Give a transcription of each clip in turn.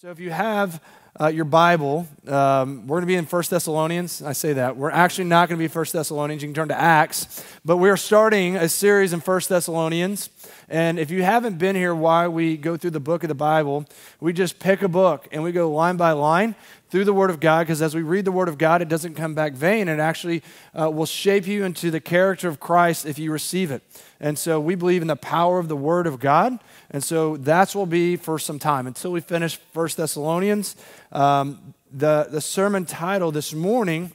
So if you have uh, your Bible, um, we're going to be in First Thessalonians. I say that. We're actually not going to be First Thessalonians. You can turn to Acts. But we're starting a series in First Thessalonians. And if you haven't been here while we go through the book of the Bible, we just pick a book and we go line by line through the Word of God because as we read the Word of God, it doesn't come back vain. It actually uh, will shape you into the character of Christ if you receive it. And so we believe in the power of the Word of God. And so that's will be for some time until we finish First Thessalonians. Um, the, the sermon title this morning,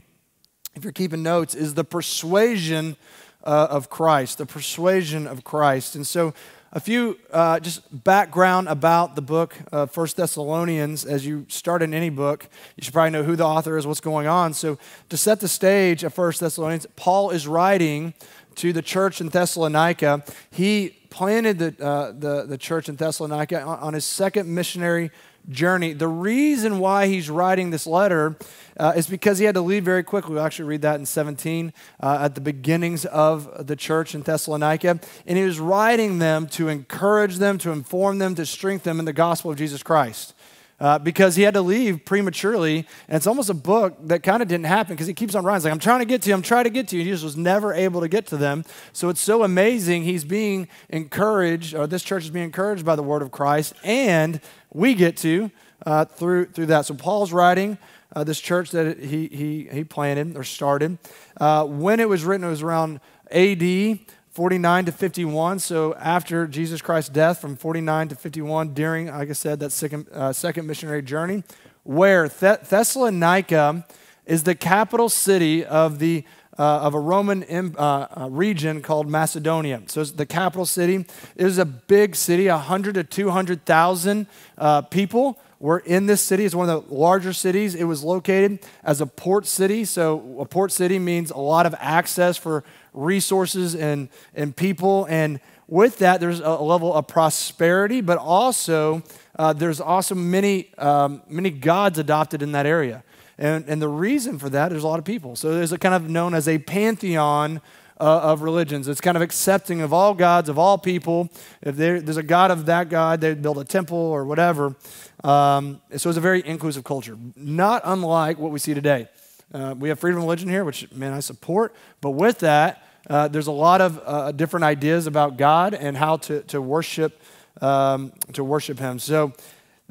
if you're keeping notes, is The Persuasion uh, of Christ. The Persuasion of Christ. And so a few uh, just background about the book of First Thessalonians. As you start in any book, you should probably know who the author is, what's going on. So to set the stage of First Thessalonians, Paul is writing to the church in Thessalonica. He planted the, uh, the, the church in Thessalonica on, on, his second missionary journey. The reason why he's writing this letter uh, is because he had to leave very quickly. We'll actually read that in 17 uh, at the beginnings of the church in Thessalonica. And he was writing them to encourage them, to inform them, to strengthen them in the gospel of Jesus Christ uh, because he had to leave prematurely. And it's almost a book that kind of didn't happen because he keeps on writing. Like, I'm trying to get to you, I'm trying to get to you. And he just was never able to get to them. So it's so amazing. He's being encouraged, or this church is being encouraged by the word of Christ, and we get to uh, through, through that. So Paul's writing. Uh, this church that he, he, he planted or started. Uh, when it was written, it was around AD 49 to 51. So after Jesus Christ's death, from 49 to 51, during, like I said, that second, uh, second missionary journey, where Th- Thessalonica is the capital city of the uh, of a Roman uh, uh, region called Macedonia. So it's the capital city. It was a big city, 100 to 200,000 uh, people were in this city. It's one of the larger cities. It was located as a port city. So a port city means a lot of access for resources and, and people. And with that, there's a level of prosperity, but also uh, there's also many, um, many gods adopted in that area. And, and the reason for that, there's a lot of people. So there's a kind of known as a pantheon uh, of religions. It's kind of accepting of all gods, of all people. If there's a god of that god, they build a temple or whatever. Um, so it's a very inclusive culture, not unlike what we see today. Uh, we have freedom of religion here, which, man, I support. But with that, uh, there's a lot of uh, different ideas about God and how to, to worship um, to worship Him. So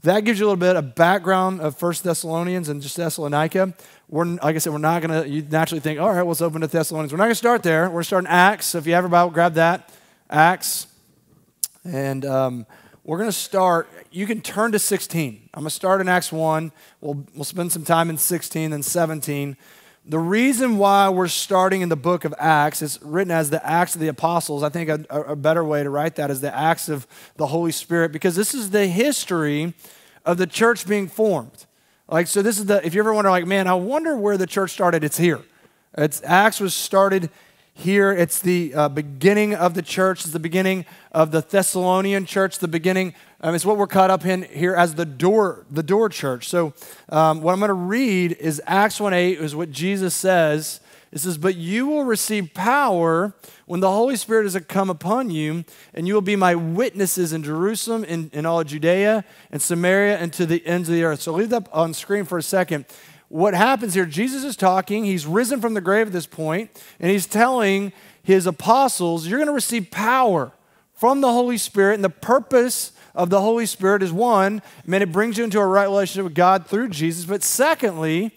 that gives you a little bit of background of First Thessalonians and just Thessalonica. We're, like I said, we're not going to, you naturally think, all right, let's open to Thessalonians. We're not going to start there. We're starting Acts. So if you have a Bible, grab that. Acts. And um, we're going to start, you can turn to 16. I'm going to start in Acts 1. We'll, we'll spend some time in 16 and 17. The reason why we're starting in the book of Acts, it's written as the Acts of the Apostles. I think a, a, better way to write that is the Acts of the Holy Spirit, because this is the history of the church being formed. Like, so this is the, if you ever wonder, like, man, I wonder where the church started, it's here. It's, Acts was started here. It's the uh, beginning of the church, it's the beginning of the Thessalonian church, the beginning um, it's what we're caught up in here as the door, the door church. So um, what I'm going to read is Acts 1:8 is what Jesus says. It says, "But you will receive power when the Holy Spirit has come upon you, and you will be my witnesses in Jerusalem, in, in all Judea and Samaria, and to the ends of the earth." So leave that on screen for a second. What happens here? Jesus is talking. He's risen from the grave at this point, and he's telling his apostles, "You're going to receive power." from the Holy Spirit, and the purpose of the Holy Spirit is one, I it brings you into a right relationship with God through Jesus, but secondly,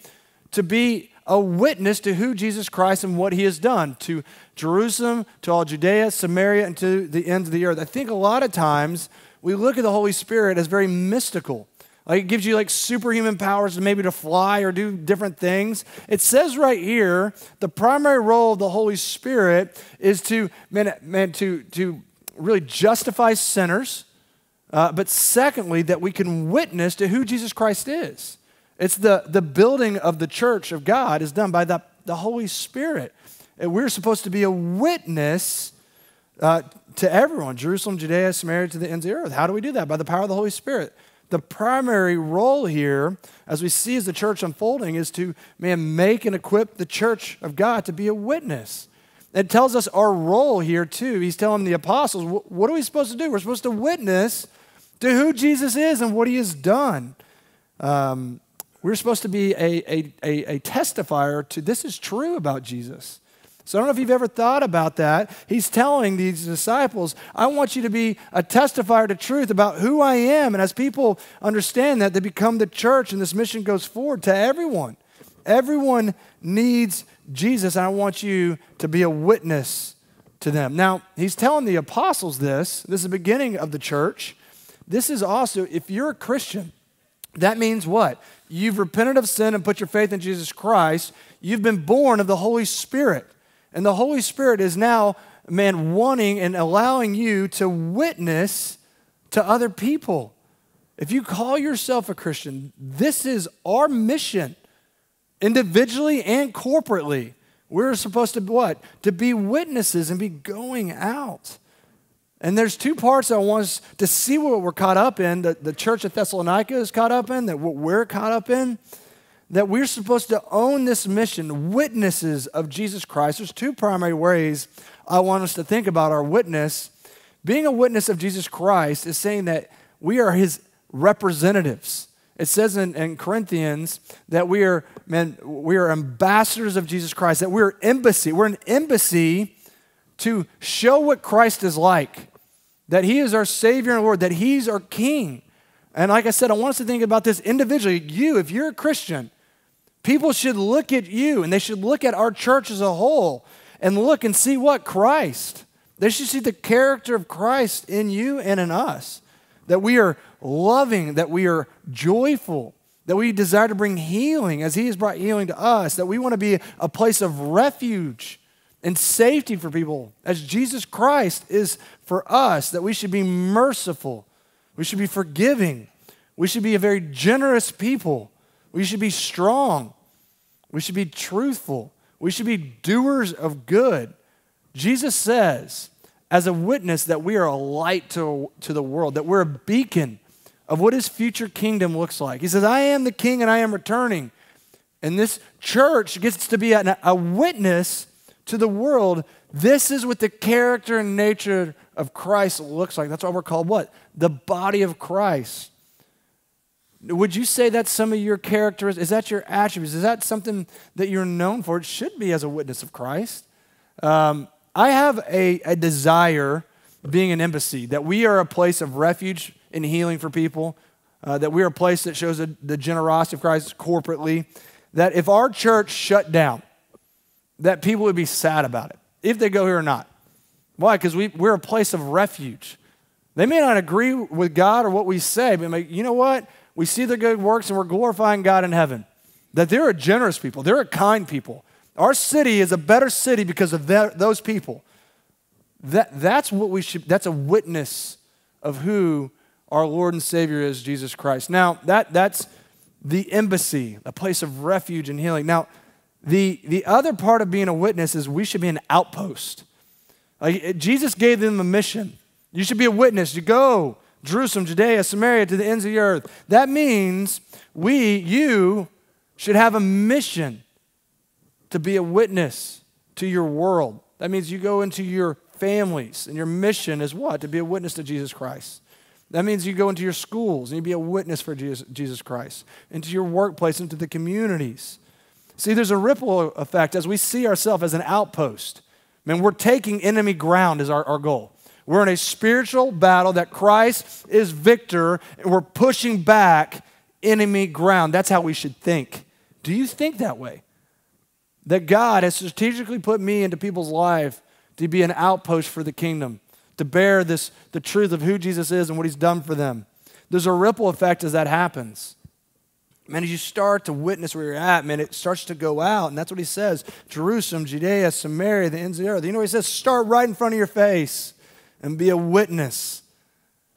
to be a witness to who Jesus Christ and what he has done to Jerusalem, to all Judea, Samaria, and to the ends of the earth. I think a lot of times we look at the Holy Spirit as very mystical. Like it gives you like superhuman powers to maybe to fly or do different things. It says right here, the primary role of the Holy Spirit is to man, man to to really justify sinners, uh, but secondly, that we can witness to who Jesus Christ is. It's the, the building of the church of God is done by the, the Holy Spirit. And we're supposed to be a witness uh, to everyone Jerusalem, Judea, Samaria, to the ends of the earth. How do we do that? By the power of the Holy Spirit. The primary role here, as we see as the church unfolding, is to, man, make and equip the church of God to be a witness. It tells us our role here, too. He's telling the apostles, what are we supposed to do? We're supposed to witness to who Jesus is and what he has done. um, we're supposed to be a, a, a, a testifier to this is true about Jesus. So I don't know if you've ever thought about that. He's telling these disciples, I want you to be a testifier to truth about who I am. And as people understand that, they become the church, and this mission goes forward to everyone. Everyone needs Jesus, and I want you to be a witness to them. Now, he's telling the apostles this. This is the beginning of the church. This is also, if you're a Christian, that means what? You've repented of sin and put your faith in Jesus Christ. You've been born of the Holy Spirit. And the Holy Spirit is now, man, wanting and allowing you to witness to other people. If you call yourself a Christian, this is our mission, individually and corporately. We're supposed to what? To be witnesses and be going out. And there's two parts I want us to see what we're caught up in, that the church of Thessalonica is caught up in, that what we're caught up in that we're supposed to own this mission, witnesses of Jesus Christ. There's two primary ways I want us to think about our witness. Being a witness of Jesus Christ is saying that we are his representatives. It says in, in Corinthians that we are, man, we are ambassadors of Jesus Christ, that we're embassy. We're an embassy to show what Christ is like, that he is our Savior and Lord, that he's our King. And like I said, I want us to think about this individually. You, if you're a Christian, People should look at you and they should look at our church as a whole and look and see what? Christ. They should see the character of Christ in you and in us. That we are loving, that we are joyful, that we desire to bring healing as He has brought healing to us, that we want to be a place of refuge and safety for people as Jesus Christ is for us, that we should be merciful, we should be forgiving, we should be a very generous people, we should be strong, we should be truthful. We should be doers of good. Jesus says, as a witness, that we are a light to, to the world, that we're a beacon of what his future kingdom looks like. He says, I am the king and I am returning. And this church gets to be a, a witness to the world. This is what the character and nature of Christ looks like. That's why we're called what? The body of Christ. Would you say that's some of your characteristics? Is that your attributes? Is that something that you're known for? It should be as a witness of Christ. Um, I have a, a desire, being an embassy, that we are a place of refuge and healing for people, uh, that we are a place that shows a, the generosity of Christ corporately, that if our church shut down, that people would be sad about it, if they go here or not. Why? Because we, we're a place of refuge. They may not agree with God or what we say, but you know what? We see their good works and we're glorifying God in heaven. That they're a generous people, they're a kind people. Our city is a better city because of that, those people. That, that's what we should, that's a witness of who our Lord and Savior is, Jesus Christ. Now, that, that's the embassy, a place of refuge and healing. Now, the, the other part of being a witness is we should be an outpost. Like, Jesus gave them a mission. You should be a witness. You go, Jerusalem, Judea, Samaria, to the ends of the earth. That means we, you, should have a mission to be a witness to your world. That means you go into your families, and your mission is what? To be a witness to Jesus Christ. That means you go into your schools and you be a witness for Jesus, Christ, into your workplace, into the communities. See, there's a ripple effect as we see ourselves as an outpost. I mean, we're taking enemy ground as our, our goal. We're in a spiritual battle that Christ is victor, and we're pushing back enemy ground. That's how we should think. Do you think that way? That God has strategically put me into people's life to be an outpost for the kingdom, to bear this the truth of who Jesus is and what he's done for them. There's a ripple effect as that happens. Man, as you start to witness where you're at, man, it starts to go out. And that's what he says Jerusalem, Judea, Samaria, the ends of the earth. You know what he says? Start right in front of your face and be a witness.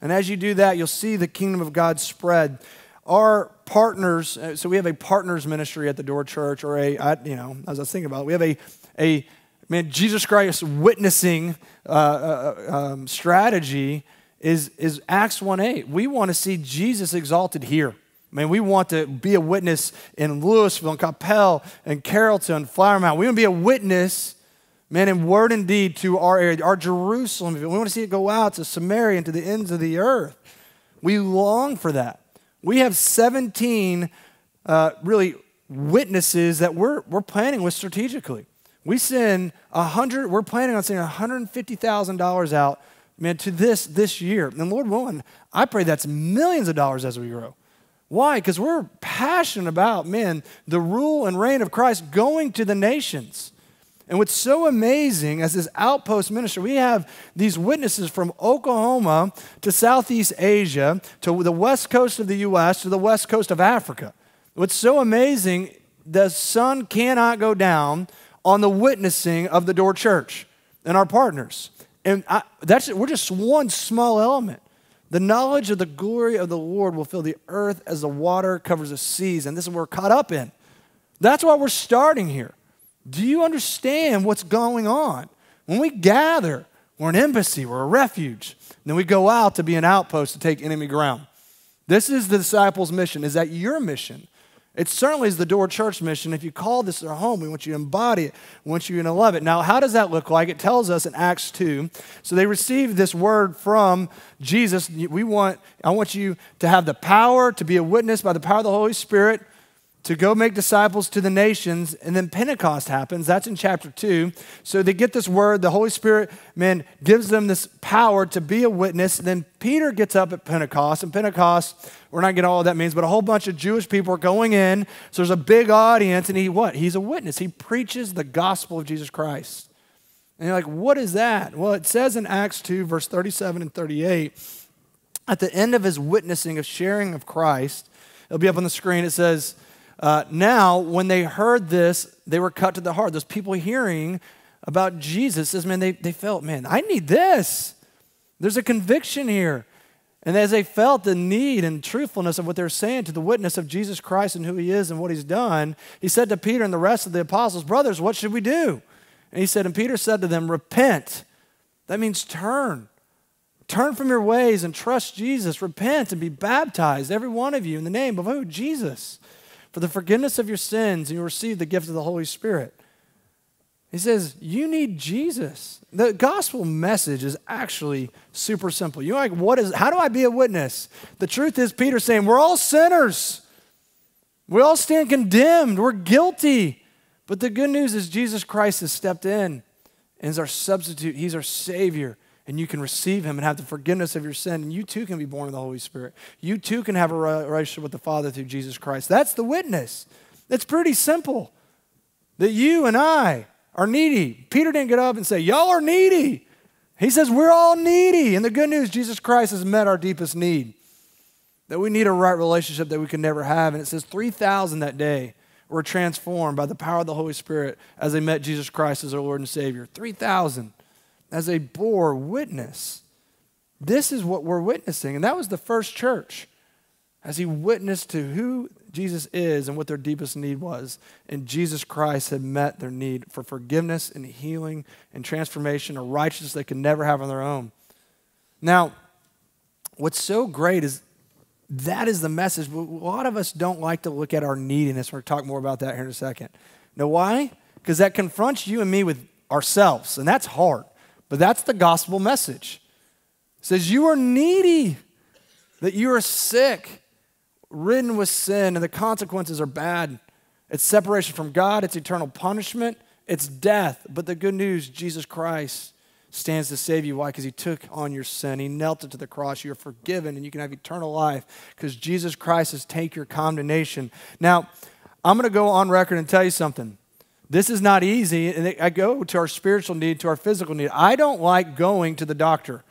And as you do that, you'll see the kingdom of God spread. Our partners, uh, so we have a partners ministry at the Door Church, or a, you know, as I was thinking about it, we have a, a man, Jesus Christ witnessing uh, uh, uh um, strategy is, is Acts 1 8. We want to see Jesus exalted here. I mean, we want to be a witness in Lewisville and Coppell and Carrollton, Flower. We want to be a witness man, in word and deed to our area, our Jerusalem. We want to see it go out to Samaria and to the ends of the earth. We long for that. We have 17 uh, really witnesses that we're, we're planning with strategically. We send a hundred, we're planning on sending $150,000 out, man, to this this year. And Lord willing, I pray that's millions of dollars as we grow. Why? Because we're passionate about, man, the rule and reign of Christ going to the nations. And what's so amazing as this outpost minister, we have these witnesses from Oklahoma to Southeast Asia to the west coast of the U.S. to the west coast of Africa. What's so amazing, the sun cannot go down on the witnessing of the Door Church and our partners. And I, that's we're just one small element. The knowledge of the glory of the Lord will fill the earth as the water covers the seas. And this is what we're caught up in. That's why we're starting here. Do you understand what's going on? When we gather, we're an embassy, we're a refuge. Then we go out to be an outpost to take enemy ground. This is the disciples' mission. Is that your mission? It certainly is the Door Church mission. If you call this their home, we want you to embody it. We want you to love it. Now, how does that look like? It tells us in Acts 2. So they received this word from Jesus. We want, I want you to have the power to be a witness by the power of the Holy Spirit to go make disciples to the nations, and then Pentecost happens. That's in chapter 2. So they get this word, the Holy Spirit, man, gives them this power to be a witness. And then Peter gets up at Pentecost, and Pentecost, we're not getting all that means, but a whole bunch of Jewish people are going in. So there's a big audience, and he what? He's a witness. He preaches the gospel of Jesus Christ. And you're like, what is that? Well, it says in Acts 2, verse 37 and 38, at the end of his witnessing of sharing of Christ, it'll be up on the screen, it says, uh, now, when they heard this, they were cut to the heart. Those people hearing about Jesus says, man, they, they felt, man, I need this. There's a conviction here. And as they felt the need and truthfulness of what they're saying to the witness of Jesus Christ and who he is and what he's done, he said to Peter and the rest of the apostles, Brothers, what should we do? And he said, and Peter said to them, Repent. That means turn. Turn from your ways and trust Jesus. Repent and be baptized, every one of you, in the name of who? Jesus for the forgiveness of your sins, and you'll receive the gift of the Holy Spirit. He says, You need Jesus. The gospel message is actually super simple. You're like, what is how do I be a witness? The truth is, Peter's saying, We're all sinners. We all stand condemned. We're guilty. But the good news is Jesus Christ has stepped in and is our substitute. He's our Savior and you can receive him and have the forgiveness of your sin, and you too can be born of the Holy Spirit. You too can have a relationship with the Father through Jesus Christ. That's the witness. It's pretty simple that you and I are needy. Peter didn't get up and say, Y'all are needy. He says, We're all needy. And the good news, Jesus Christ has met our deepest need. That we need a right relationship that we can never have. And it says 3,000 that day were transformed by the power of the Holy Spirit as they met Jesus Christ as their Lord and Savior. 3,000 as a bore witness. This is what we're witnessing. And that was the first church as he witnessed to who Jesus is and what their deepest need was. And Jesus Christ had met their need for forgiveness and healing and transformation, a righteousness they could never have on their own. Now, what's so great is that is the message. A lot of us don't like to look at our neediness. We're going to talk more about that here in a second. Know why? Because that confronts you and me with ourselves, and that's hard. But that's the gospel message. It says, You are needy, that you are sick, ridden with sin, and the consequences are bad. It's separation from God, it's eternal punishment, it's death. But the good news, Jesus Christ stands to save you. Why? Because he took on your sin. He knelt it to the cross. You're forgiven and you can have eternal life because Jesus Christ has taken your condemnation. Now, I'm going to go on record and tell you something. This is not easy. And I go to our spiritual need, to our physical need. I don't like going to the doctor.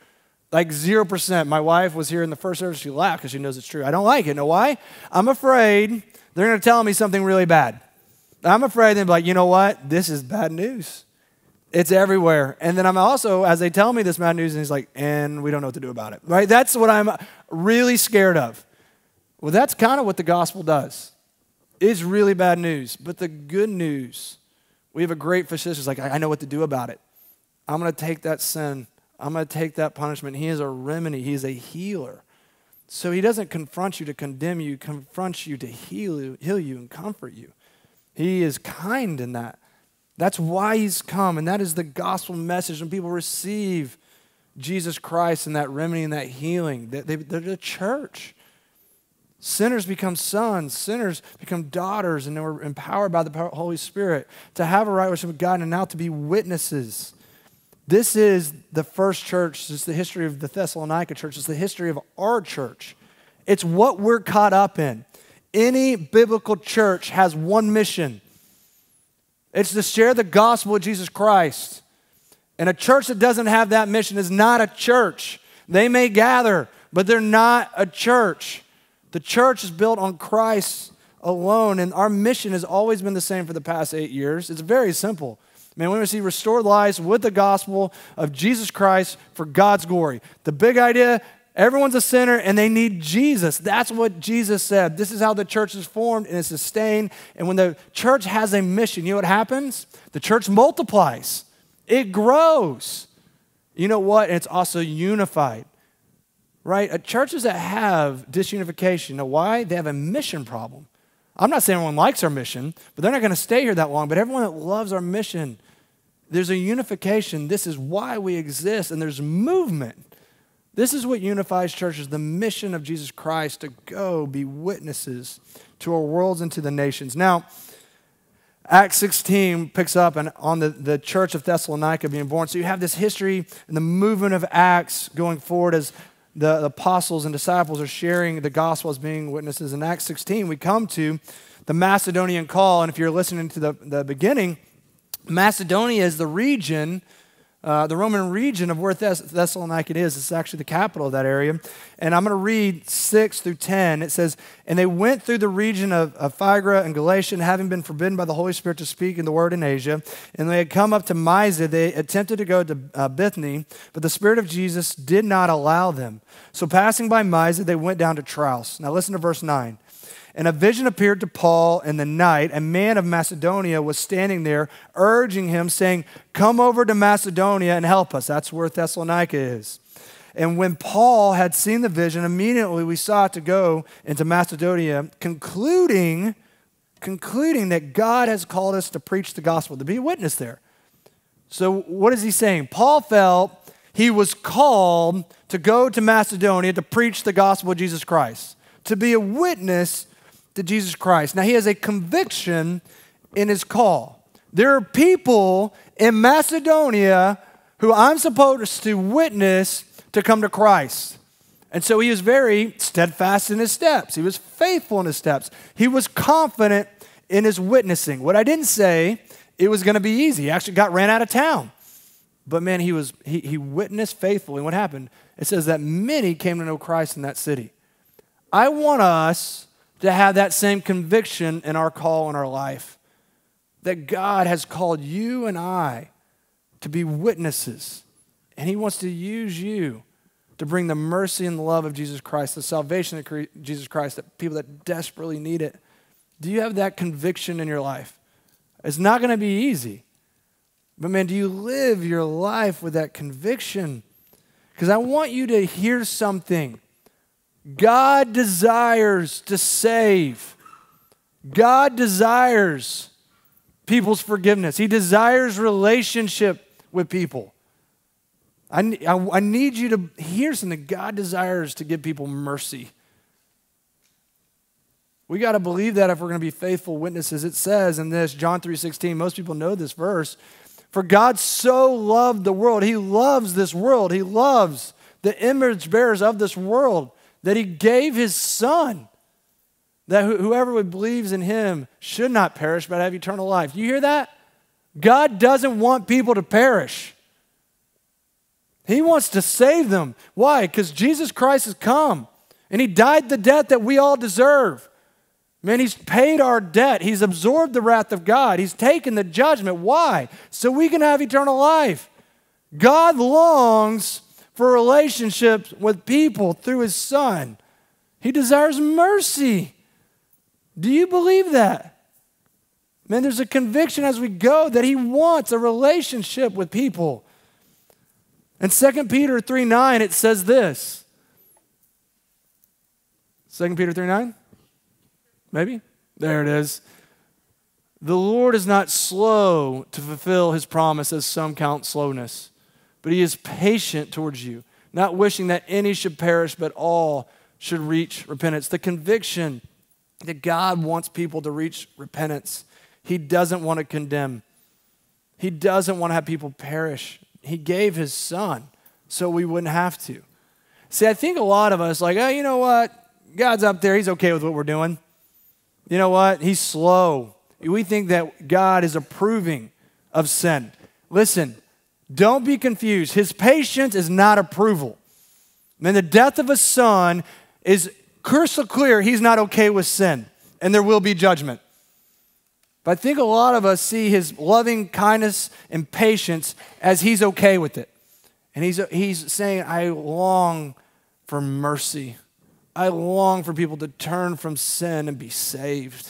Like 0%. My wife was here in the first service. She laughed because she knows it's true. I don't like it. Know why? I'm afraid they're going to tell me something really bad. I'm afraid they'll be like, you know what? This is bad news. It's everywhere. And then I'm also, as they tell me this bad news, and he's like, and we don't know what to do about it. Right? That's what I'm really scared of. Well, that's kind of what the gospel does. It's really bad news. But the good news we have a great physician who's like, I know what to do about it. I'm going to take that sin. I'm going to take that punishment. He is a remedy. He is a healer. So he doesn't confront you to condemn you, he confronts you to heal you, heal you and comfort you. He is kind in that. That's why he's come, and that is the gospel message. When people receive Jesus Christ and that remedy and that healing, they, they're the church. Sinners become sons, sinners become daughters, and we're empowered by the Holy Spirit to have a right relationship with God and now to be witnesses. This is the first church, this is the history of the Thessalonica church, it's the history of our church. It's what we're caught up in. Any biblical church has one mission it's to share the gospel of Jesus Christ. And a church that doesn't have that mission is not a church. They may gather, but they're not a church. The church is built on Christ alone, and our mission has always been the same for the past eight years. It's very simple. Man, we want to see restored lives with the gospel of Jesus Christ for God's glory. The big idea everyone's a sinner and they need Jesus. That's what Jesus said. This is how the church is formed and is sustained. And when the church has a mission, you know what happens? The church multiplies, it grows. You know what? And it's also unified right? Uh, churches that have disunification, know why? They have a mission problem. I'm not saying everyone likes our mission, but they're not going to stay here that long. But everyone that loves our mission, there's a unification. This is why we exist, and there's movement. This is what unifies churches the mission of Jesus Christ to go be witnesses to our worlds and to the nations. Now, Acts 16 picks up and on the, the church of Thessalonica being born. So you have this history and the movement of Acts going forward as the apostles and disciples are sharing the gospel as being witnesses. In Acts 16, we come to the Macedonian call. And if you're listening to the, the beginning, Macedonia is the region uh, the Roman region of where Thess- Thessalonica is. It's actually the capital of that area. And I'm going to read 6 through 10. It says, And they went through the region of, of Phrygia and Galatia, and having been forbidden by the Holy Spirit to speak in the word in Asia, and they had come up to Mysia, they attempted to go to uh, Bithynia, but the Spirit of Jesus did not allow them. So passing by Mysia, they went down to Troas. Now listen to verse 9. And a vision appeared to Paul in the night. A man of Macedonia was standing there, urging him, saying, Come over to Macedonia and help us. That's where Thessalonica is. And when Paul had seen the vision, immediately we sought to go into Macedonia, concluding, concluding that God has called us to preach the gospel, to be a witness there. So, what is he saying? Paul felt he was called to go to Macedonia to preach the gospel of Jesus Christ, to be a witness to Jesus Christ. Now, he has a conviction in his call. There are people in Macedonia who I'm supposed to witness to come to Christ. And so he was very steadfast in his steps. He was faithful in his steps. He was confident in his witnessing. What I didn't say, it was going to be easy. He actually got ran out of town. But man, he was he, he witnessed faithfully. What happened? It says that many came to know Christ in that city. I want us to have that same conviction in our call in our life that God has called you and I to be witnesses, and He wants to use you to bring the mercy and the love of Jesus Christ, the salvation of Jesus Christ, that people that desperately need it. Do you have that conviction in your life? It's not going to be easy. But man, do you live your life with that conviction? Because I want you to hear something God desires to save. God desires people's forgiveness. He desires relationship with people. I, I, I, need you to hear something. God desires to give people mercy. We got to believe that if we're going to be faithful witnesses. It says in this, John 3.16, most people know this verse, for God so loved the world. He loves this world. He loves the image bearers of this world that he gave his son that whoever believes in him should not perish but have eternal life. You hear that? God doesn't want people to perish. He wants to save them. Why? Because Jesus Christ has come and he died the death that we all deserve. Man, he's paid our debt. He's absorbed the wrath of God. He's taken the judgment. Why? So we can have eternal life. God longs for relationships with people through his son. He desires mercy. Do you believe that? Man, there's a conviction as we go that he wants a relationship with people. In 2 Peter 3 9, it says this. 2 Peter 3 9? Maybe? There it is. The Lord is not slow to fulfill his promise, as some count slowness but he is patient towards you, not wishing that any should perish, but all should reach repentance. The conviction that God wants people to reach repentance. He doesn't want to condemn, He doesn't want to have people perish. He gave His Son so we wouldn't have to. See, I think a lot of us, like, oh, you know what? God's up there. He's okay with what we're doing. You know what? He's slow. We think that God is approving of sin. Listen, don't be confused. His patience is not approval. Man, the death of a son is crystal clear. He's not okay with sin, and there will be judgment. But I think a lot of us see his loving kindness and patience as he's okay with it. And he's, he's saying, I long for mercy. I long for people to turn from sin and be saved.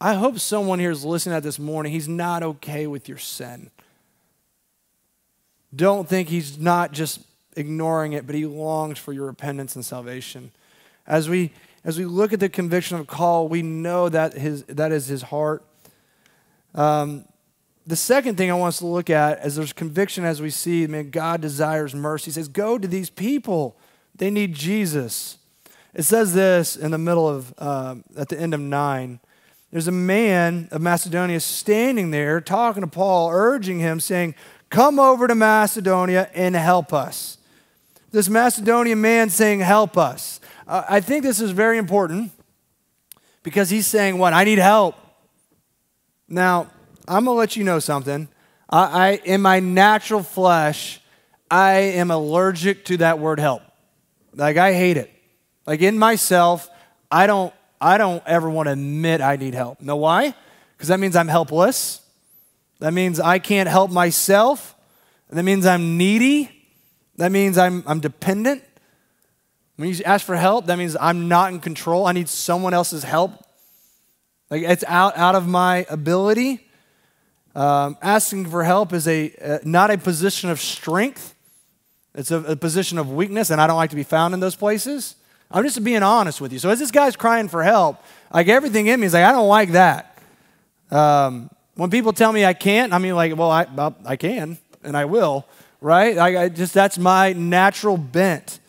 I hope someone here is listening at this morning. He's not okay with your sin. Don't think he's not just ignoring it, but he longs for your repentance and salvation. As we as we look at the conviction of call, we know that his that is his heart. Um, the second thing I want us to look at is there's conviction as we see, man, God desires mercy. He says, Go to these people. They need Jesus. It says this in the middle of, uh, at the end of 9. There's a man of Macedonia standing there talking to Paul, urging him, saying, Come over to Macedonia and help us. This Macedonian man saying, Help us. Uh, I think this is very important because he's saying, What? I need help. Now, I'm going to let you know something. I, I, in my natural flesh, I am allergic to that word help. Like, I hate it. Like, in myself, I don't, I don't ever want to admit I need help. Know why? Because that means I'm helpless. That means I can't help myself. That means I'm needy. That means I'm, I'm dependent. When you ask for help, that means I'm not in control. I need someone else's help. Like it's out, out of my ability. Um, asking for help is a uh, not a position of strength. It's a, a, position of weakness, and I don't like to be found in those places. I'm just being honest with you. So as this guy's crying for help, like everything in me is like, I don't like that. Um, when people tell me I can't, I mean, like, well, I, I can, and I will, right? I, I just that's my natural bent.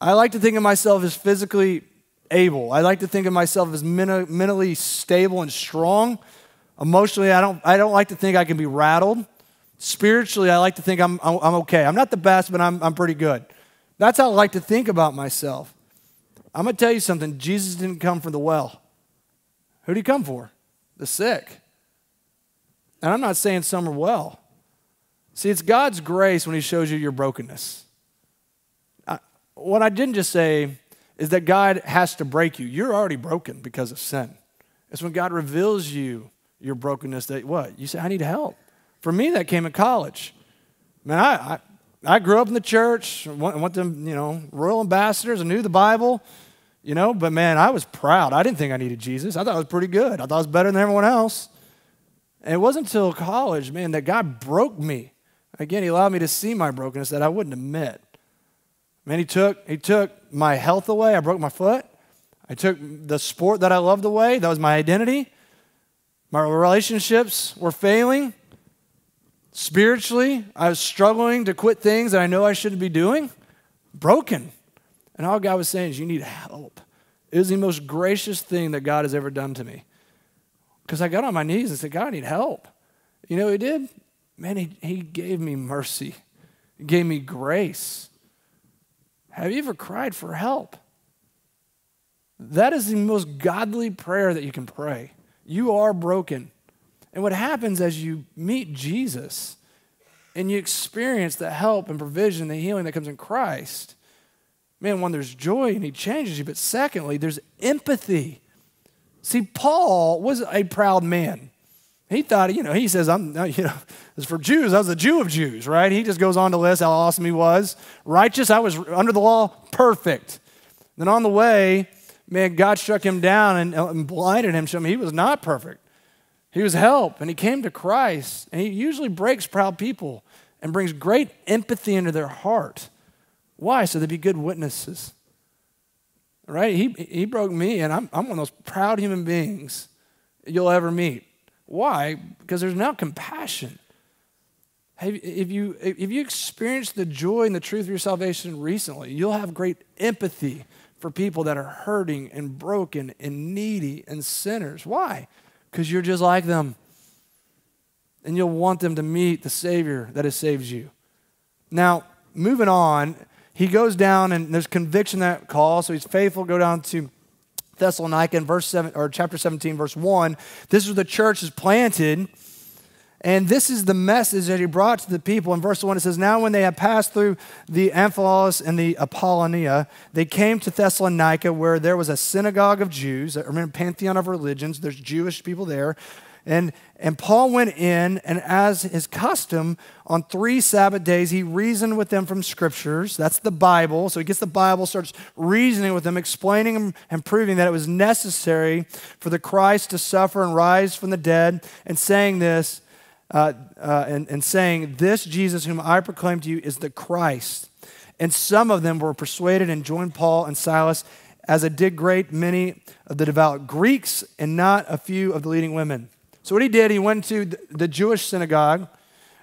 I like to think of myself as physically able. I like to think of myself as mentally stable and strong. Emotionally, I don't, I don't like to think I can be rattled. Spiritually, I like to think I'm, I'm okay. I'm not the best, but I'm, I'm pretty good. That's how I like to think about myself. I'm going to tell you something Jesus didn't come for the well. Who did he come for? The sick. And I'm not saying some are well. See, it's God's grace when he shows you your brokenness what I didn't just say is that God has to break you. You're already broken because of sin. It's when God reveals you your brokenness that what? You say, I need help. For me, that came in college. Man, I, I, I grew up in the church, went, to, you know, Royal Ambassadors, I knew the Bible, you know, but man, I was proud. I didn't think I needed Jesus. I thought I was pretty good. I thought I was better than everyone else. And it wasn't until college, man, that God broke me. Again, He allowed me to see my brokenness that I wouldn't admit. Man, he took, he took my health away. I broke my foot. I took the sport that I loved away. That was my identity. My relationships were failing. Spiritually, I was struggling to quit things that I know I shouldn't be doing. Broken. And all God was saying is, You need help. It was the most gracious thing that God has ever done to me. Because I got on my knees and said, God, I need help. You know he did? Man, he, he gave me mercy, he gave me grace. Have you ever cried for help? That is the most godly prayer that you can pray. You are broken. And what happens as you meet Jesus and you experience the help and provision, the healing that comes in Christ, man, one, there's joy and he changes you. But secondly, there's empathy. See, Paul was a proud man. He thought, you know, he says, I'm, uh, you know, as for Jews, I was a Jew of Jews, right? He just goes on to list how awesome he was. Righteous, I was under the law, perfect. Then on the way, man, God struck him down and, uh, and blinded him, showing him he was not perfect. He was help, and he came to Christ. And he usually breaks proud people and brings great empathy into their heart. Why? So they'd be good witnesses. Right? He, he broke me, and I'm, I'm one of those proud human beings you'll ever meet. Why? Because there's now compassion. If, you, if you experienced the joy and the truth of your salvation recently, you'll have great empathy for people that are hurting and broken and needy and sinners. Why? Because you're just like them. And you'll want them to meet the Savior that has saved you. Now, moving on, he goes down and there's conviction that call, so he's faithful. Go down to Thessalonica in verse seven or chapter 17, verse 1. This is the church is planted. And this is the message that he brought to the people. In verse 1, it says, Now when they had passed through the Amphipolis and the Apollonia, they came to Thessalonica, where there was a synagogue of Jews, remember pantheon of religions. There's Jewish people there. And, and Paul went in, and as his custom, on three Sabbath days, he reasoned with them from scriptures. That's the Bible. So he gets the Bible, starts reasoning with them, explaining and proving that it was necessary for the Christ to suffer and rise from the dead, and saying this, uh, uh, and, and saying, This Jesus whom I proclaim to you is the Christ. And some of them were persuaded and joined Paul and Silas, as it did great many of the devout Greeks and not a few of the leading women. So what he did, he went to the Jewish synagogue,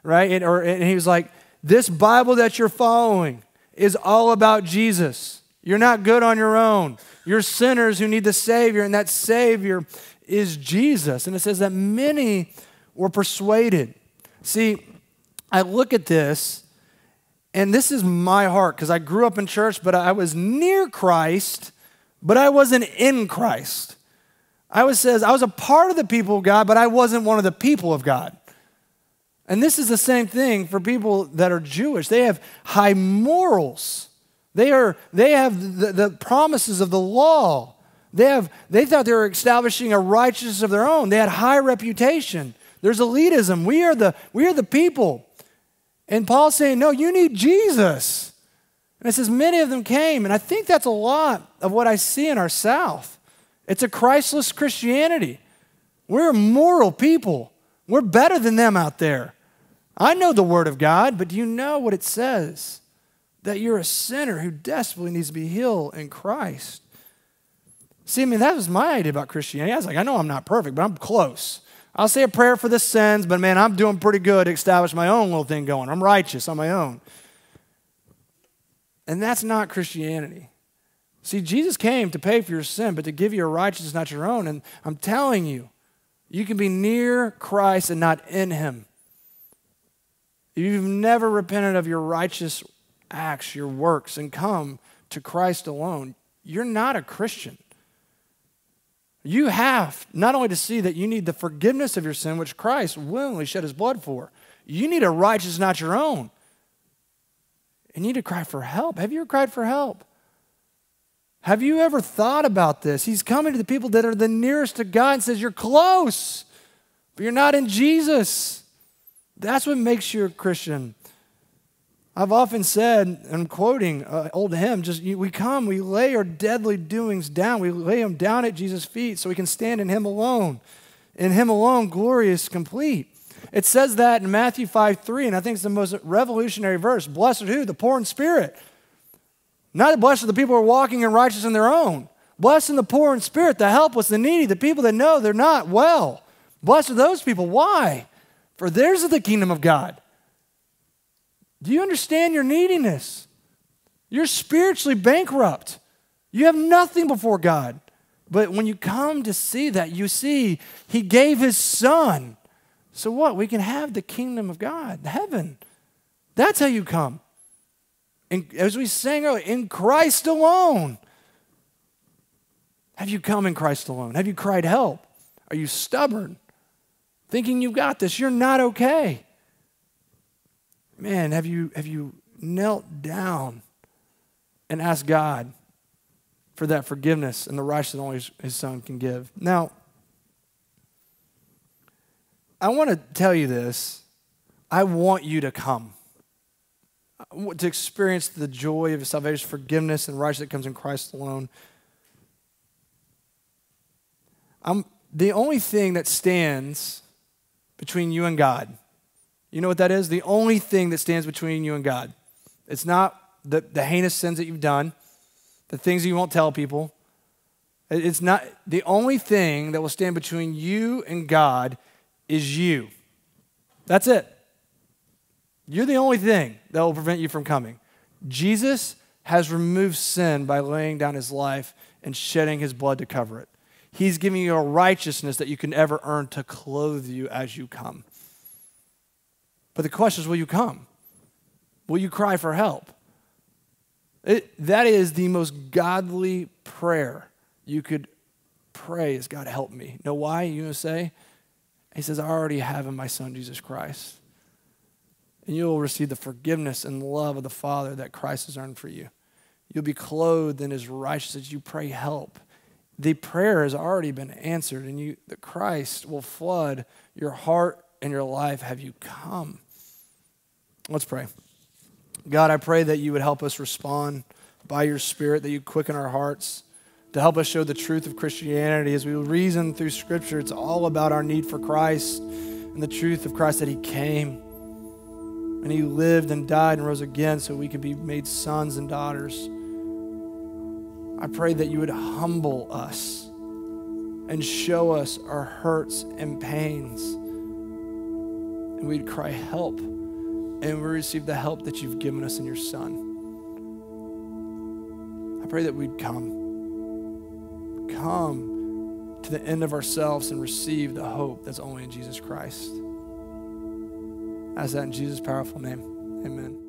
right? And, or, and he was like, This Bible that you're following is all about Jesus. You're not good on your own. You're sinners who need the Savior, and that Savior is Jesus. And it says that many were persuaded. See, I look at this, and this is my heart because I grew up in church, but I was near Christ, but I wasn't in Christ. I was says I was a part of the people of God, but I wasn't one of the people of God. And this is the same thing for people that are Jewish. They have high morals. They are they have the, the promises of the law. They have they thought they were establishing a righteousness of their own. They had high reputation. There's elitism. We are the we are the people. And Paul's saying, no, you need Jesus. And it says many of them came, and I think that's a lot of what I see in our South. It's a Christless Christianity. We're moral people. We're better than them out there. I know the Word of God, but do you know what it says? That you're a sinner who desperately needs to be healed in Christ. See, I mean, that was my idea about Christianity. I was like, I know I'm not perfect, but I'm close. I'll say a prayer for the sins, but man, I'm doing pretty good to establish my own little thing going. I'm righteous on my own. And that's not Christianity. See, Jesus came to pay for your sin, but to give you a righteousness not your own. And I'm telling you, you can be near Christ and not in Him. If you've never repented of your righteous acts, your works, and come to Christ alone, you're not a Christian. You have not only to see that you need the forgiveness of your sin, which Christ willingly shed his blood for, you need a righteousness not your own. And you need to cry for help. Have you ever cried for help? Have you ever thought about this? He's coming to the people that are the nearest to God and says, You're close, but you're not in Jesus. That's what makes you a Christian. I've often said, and I'm quoting an old hymn, just we come, we lay our deadly doings down, we lay them down at Jesus' feet so we can stand in Him alone. In Him alone, glory is complete. It says that in Matthew 5 3, and I think it's the most revolutionary verse. Blessed who? The poor in spirit. Not blessed are the people who are walking in righteousness in their own. Blessed are the poor in spirit, the helpless, the needy, the people that know they're not well. Blessed are those people. Why? For theirs is the kingdom of God. Do you understand your neediness? You're spiritually bankrupt. You have nothing before God. But when you come to see that, you see He gave His Son. So what? We can have the kingdom of God, heaven. That's how you come. And as we sang earlier, in Christ alone. Have you come in Christ alone? Have you cried help? Are you stubborn? Thinking you've got this? You're not okay. Man, have you, have you knelt down and asked God for that forgiveness and the righteousness only his, son can give? Now, I want to tell you this. I want you to come uh, to experience the joy of salvation, forgiveness, and righteousness that comes in Christ alone. I'm, the only thing that stands between you and God, you know what that is? The only thing that stands between you and God. It's not the, the heinous sins that you've done, the things you won't tell people. It's not the only thing that will stand between you and God is you. That's it. You're the only thing that will prevent you from coming. Jesus has removed sin by laying down his life and shedding his blood to cover it. He's giving you a righteousness that you can ever earn to clothe you as you come. But the question is will you come? Will you cry for help? It, that is the most godly prayer you could pray is God help me. Know why? You know say? He says, I already have in my son Jesus Christ. And you will receive the forgiveness and love of the Father that Christ has earned for you. You'll be clothed in his righteousness. You pray help. The prayer has already been answered, and you the Christ will flood your heart and your life. Have you come? Let's pray. God, I pray that you would help us respond by your Spirit, that you quicken our hearts to help us show the truth of Christianity as we reason through Scripture. It's all about our need for Christ and the truth of Christ that He came and He lived and died and rose again so we could be made sons and daughters. I pray that you would humble us and show us our hurts and pains. And we'd cry, Help. And we receive the help that you've given us in your Son. I pray that we'd come come to the end of ourselves and receive the hope that's only in Jesus Christ. As that in Jesus' powerful name. Amen.